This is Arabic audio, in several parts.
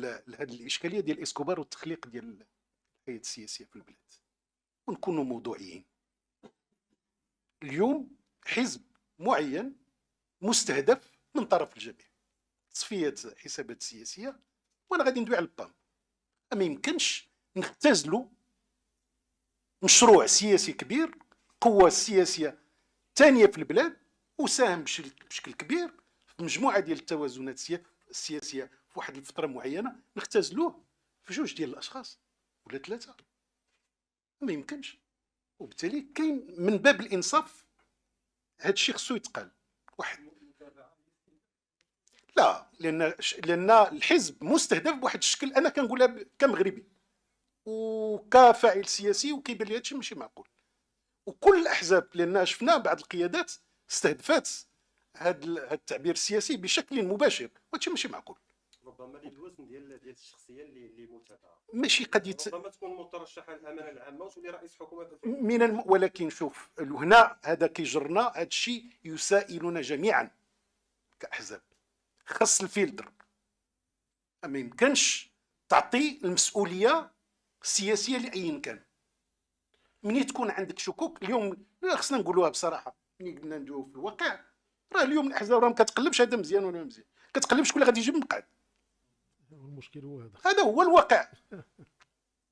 لهذه الإشكالية ديال إسكوبار والتخليق ديال الحياة السياسية في البلاد. ونكونوا موضوعيين. اليوم حزب معين مستهدف من طرف الجميع. تصفيه حسابات سياسية وأنا غادي ندوي على البام. ما يمكنش نختزلوا مشروع سياسي كبير قوة سياسية ثانية في البلاد وساهم بشكل كبير في مجموعة ديال التوازنات السياسية في واحد الفترة معينة نختزلوه في جوج ديال الأشخاص ولا ثلاثة. ما يمكنش. وبالتالي كاين من باب الإنصاف هذا الشيء خصو يتقال واحد. لا لأن لأن الحزب مستهدف بواحد الشكل أنا كنقولها كمغربي. وكفاعل سياسي وكيبان لي هادشي ماشي معقول. وكل الأحزاب لأن شفنا بعض القيادات استهدفت هذا التعبير السياسي بشكل مباشر وهادشي ماشي معقول. ربما للوزن ديال ديال الشخصية اللي اللي مرتفعه ماشي قضيه ربما تكون مترشحة للامانه العامة وتولي رئيس حكومة من الم... ولكن شوف هنا هذا كيجرنا هذا الشيء يسائلنا جميعا كأحزاب. خاص الفلتر. ما يمكنش تعطي المسؤولية السياسية لاي كان. مني تكون عندك شكوك اليوم خصنا نقولوها بصراحة. ملي قلنا ندويو في الواقع راه اليوم الأحزاب راه ما كتقلبش هذا مزيان ولا مزيان. كتقلب شكون اللي غادي يجي مقعد المشكل هو هذا. هذا هو الواقع.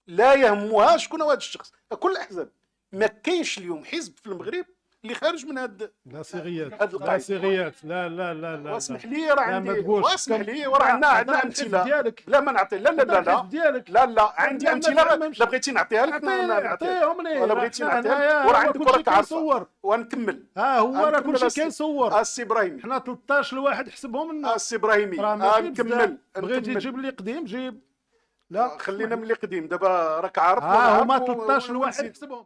لا يهمها شكون هو هذا الشخص. كل الاحزاب ما كاينش اليوم حزب في المغرب اللي خارج من هاد لا صيغيات هاد لا. صيغيات لا لا لا لا واسمح لي راه عندي. واسمح لي وراه عندنا عندنا أمثلة. ديالك. لا ما نعطي لا لا لا لا ديالك. لا لا عندي أمثلة. لا بغيتي نعطيها لك؟ نا- نا- نعطيها. عطيهم لي ولا بغيتي نعطيها وراه عندك عارفه كيصور. ونكمل. ها هو راه كلشي كيصور. السي ابراهيمي حنا 13 لواحد حسبهم لنا. السي إبراهيمي. راه آه، نكمل. بغيتي. تجيب لي قديم جيب. لا. خلينا من اللي قديم. دابا راك عارف ها هما عارف و- 13 و- لواحد. حسبهم